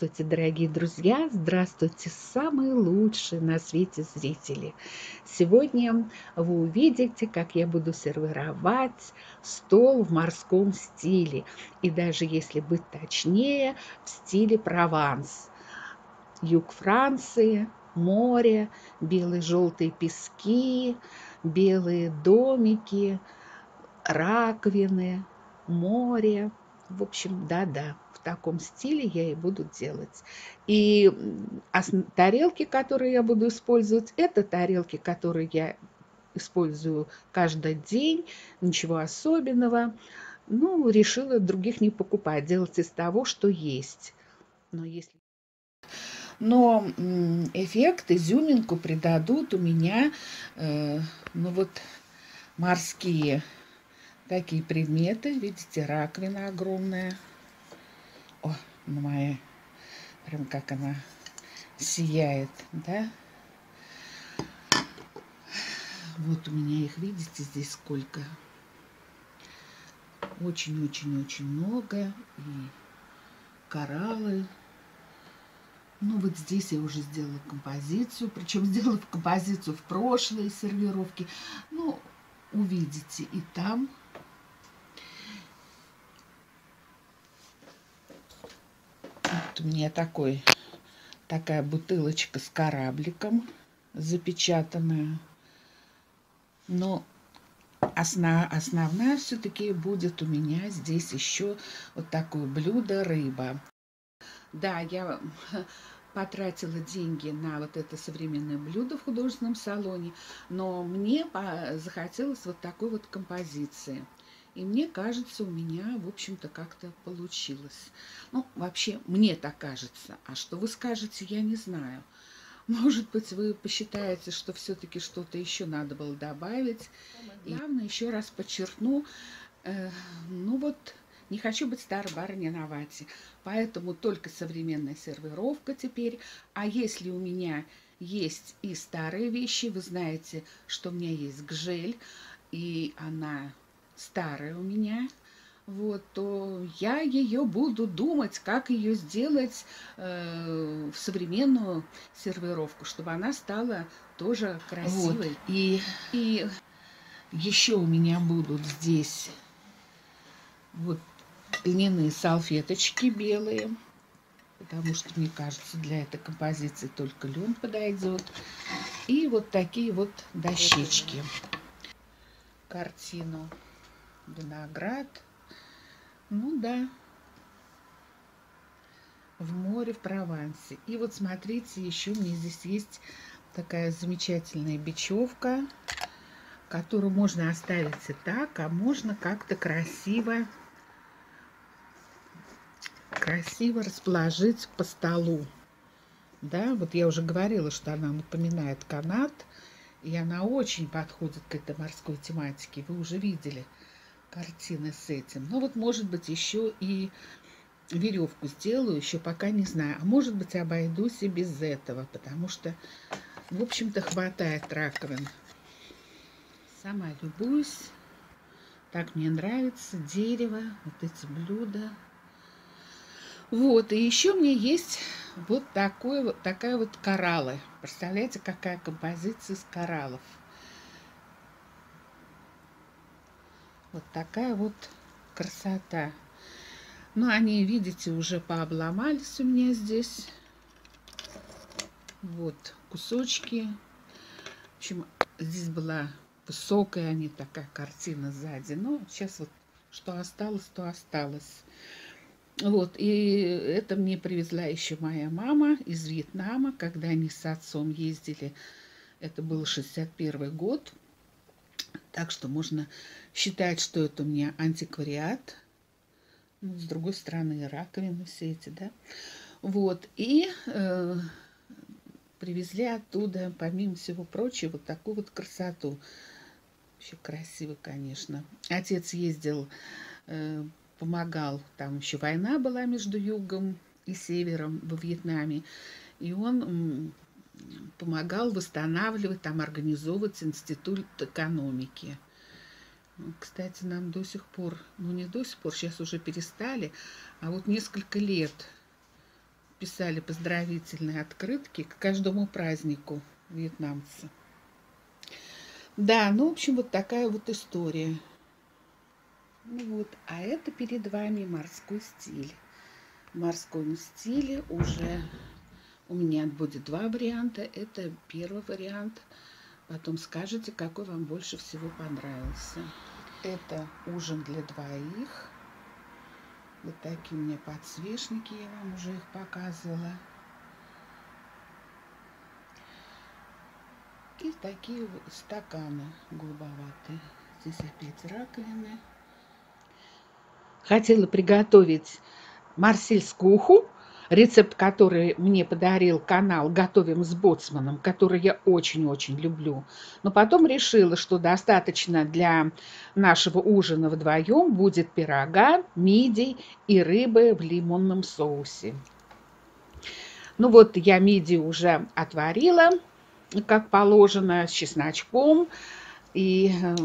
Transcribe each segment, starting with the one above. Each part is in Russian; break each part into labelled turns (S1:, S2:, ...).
S1: Здравствуйте, дорогие друзья! Здравствуйте, самые лучшие на свете зрители! Сегодня вы увидите, как я буду сервировать стол в морском стиле. И даже если быть точнее, в стиле Прованс. Юг Франции, море, белые желтые пески, белые домики, раковины, море. В общем, да-да, в таком стиле я и буду делать. И тарелки, которые я буду использовать, это тарелки, которые я использую каждый день, ничего особенного. Ну, решила других не покупать, делать из того, что есть. Но если но эффект, изюминку придадут у меня, э, ну вот, морские такие предметы. Видите, раковина огромная. О, моя, прям как она сияет, да? Вот у меня их, видите, здесь сколько. Очень-очень-очень много. И кораллы. Ну, вот здесь я уже сделала композицию. Причем сделала композицию в прошлой сервировке. Ну, увидите и там. Вот у меня такой, такая бутылочка с корабликом запечатанная. Но основ, основная все-таки будет у меня здесь еще вот такое блюдо рыба. Да, я потратила деньги на вот это современное блюдо в художественном салоне, но мне захотелось вот такой вот композиции. И мне кажется, у меня, в общем-то, как-то получилось. Ну, вообще, мне так кажется. А что вы скажете, я не знаю. Может быть, вы посчитаете, что все-таки что-то еще надо было добавить. И главное, еще раз подчеркну, э, ну вот, не хочу быть старой барыней на вате. Поэтому только современная сервировка теперь. А если у меня есть и старые вещи, вы знаете, что у меня есть гжель, и она старая у меня, вот, то я ее буду думать, как ее сделать э, в современную сервировку, чтобы она стала тоже красивой. Вот. И, и еще у меня будут здесь вот льняные салфеточки белые, потому что, мне кажется, для этой композиции только лен подойдет. И вот такие вот дощечки. Картину виноград. Ну да, в море в Провансе. И вот смотрите, еще у меня здесь есть такая замечательная бечевка, которую можно оставить и так, а можно как-то красиво красиво расположить по столу. Да, вот я уже говорила, что она напоминает канат, и она очень подходит к этой морской тематике. Вы уже видели картины с этим. Ну вот, может быть, еще и веревку сделаю, еще пока не знаю. А может быть, обойдусь и без этого, потому что, в общем-то, хватает раковин. Сама любуюсь. Так мне нравится дерево, вот эти блюда. Вот, и еще мне есть вот, такой, вот такая вот кораллы. Представляете, какая композиция из кораллов. Вот такая вот красота. Ну, они, видите, уже пообломались у меня здесь. Вот кусочки. В общем, здесь была высокая, они такая картина сзади. Но сейчас вот что осталось, то осталось. Вот, и это мне привезла еще моя мама из Вьетнама, когда они с отцом ездили. Это был 61 год. Так что можно считать, что это у меня антиквариат. Ну, с другой стороны, раковины все эти, да. Вот, и э, привезли оттуда, помимо всего прочего, вот такую вот красоту. Вообще красиво, конечно. Отец ездил э, помогал, там еще война была между югом и севером во Вьетнаме, и он помогал восстанавливать, там организовывать институт экономики. Кстати, нам до сих пор, ну не до сих пор, сейчас уже перестали, а вот несколько лет писали поздравительные открытки к каждому празднику вьетнамцы. Да, ну, в общем, вот такая вот история. Ну вот, а это перед вами морской стиль. В морском стиле уже у меня будет два варианта. Это первый вариант. Потом скажите, какой вам больше всего понравился. Это ужин для двоих. Вот такие у меня подсвечники, я вам уже их показывала. И такие стаканы голубоватые. Здесь опять раковины. Хотела приготовить марсельскую уху рецепт, который мне подарил канал «Готовим с Боцманом», который я очень-очень люблю. Но потом решила, что достаточно для нашего ужина вдвоем будет пирога, мидий и рыбы в лимонном соусе. Ну вот я мидии уже отварила, как положено, с чесночком. И, э,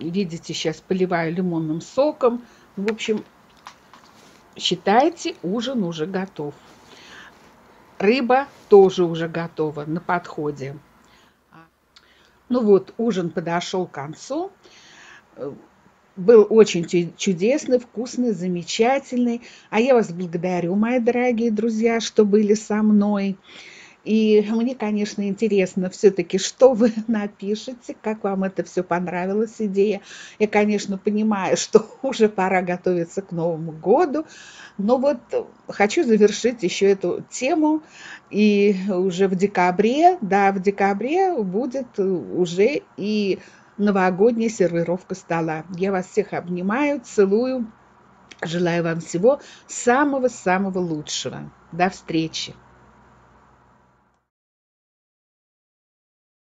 S1: видите, сейчас поливаю лимонным соком. В общем, считайте, ужин уже готов. Рыба тоже уже готова, на подходе. Ну вот, ужин подошел к концу. Был очень чудесный, вкусный, замечательный. А я вас благодарю, мои дорогие друзья, что были со мной. И мне, конечно, интересно все-таки, что вы напишете, как вам это все понравилась идея. Я, конечно, понимаю, что уже пора готовиться к Новому году, но вот хочу завершить еще эту тему. И уже в декабре, да, в декабре будет уже и новогодняя сервировка стола. Я вас всех обнимаю, целую. Желаю вам всего самого-самого лучшего. До встречи!